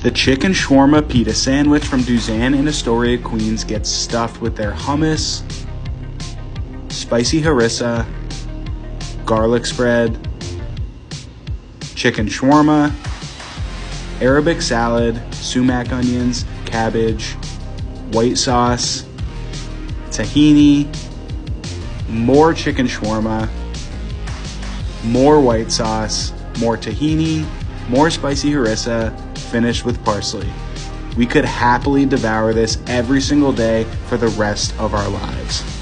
The chicken shawarma pita sandwich from Duzan in Astoria, Queens gets stuffed with their hummus, spicy harissa, garlic spread, chicken shawarma, Arabic salad, sumac onions, cabbage, white sauce, tahini, more chicken shawarma, more white sauce, more tahini, more spicy harissa, finished with parsley. We could happily devour this every single day for the rest of our lives.